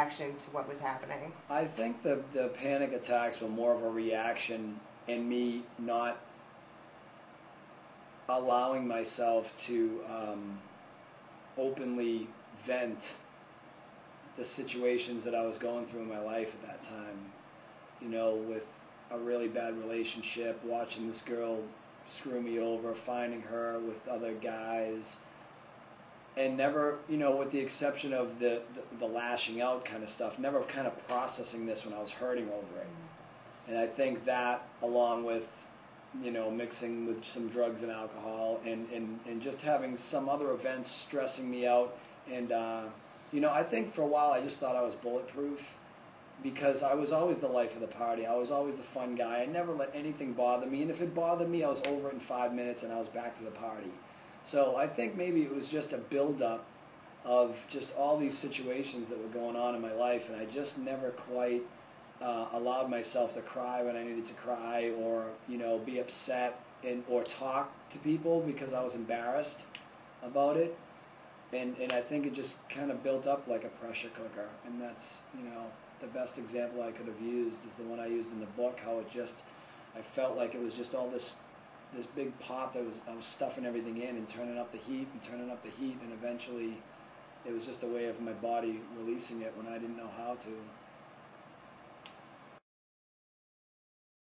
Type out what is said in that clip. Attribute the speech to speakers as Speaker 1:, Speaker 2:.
Speaker 1: reaction to what was happening?
Speaker 2: I think the the panic attacks were more of a reaction and me not allowing myself to um, openly vent the situations that I was going through in my life at that time. You know, with a really bad relationship, watching this girl screw me over, finding her with other guys, and never, you know, with the exception of the, the, the lashing out kind of stuff, never kind of processing this when I was hurting over it. And I think that, along with, you know, mixing with some drugs and alcohol and, and, and just having some other events stressing me out. And, uh, you know, I think for a while I just thought I was bulletproof because I was always the life of the party. I was always the fun guy. I never let anything bother me. And if it bothered me, I was over it in five minutes and I was back to the party. So I think maybe it was just a buildup of just all these situations that were going on in my life. And I just never quite uh, allowed myself to cry when I needed to cry or, you know, be upset and, or talk to people because I was embarrassed about it. And, and I think it just kind of built up like a pressure cooker. And that's, you know, the best example I could have used is the one I used in the book. How it just, I felt like it was just all this, this big pot that was I was stuffing everything in and turning up the heat and turning up the heat, and eventually, it was just a way of my body releasing it when I didn't know how to.